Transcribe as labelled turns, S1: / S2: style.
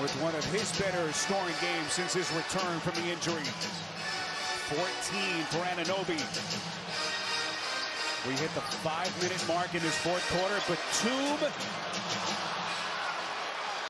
S1: with one of his better scoring games since his return from the injury. 14 for Anunoby. We hit the five-minute mark in this fourth quarter. but Batum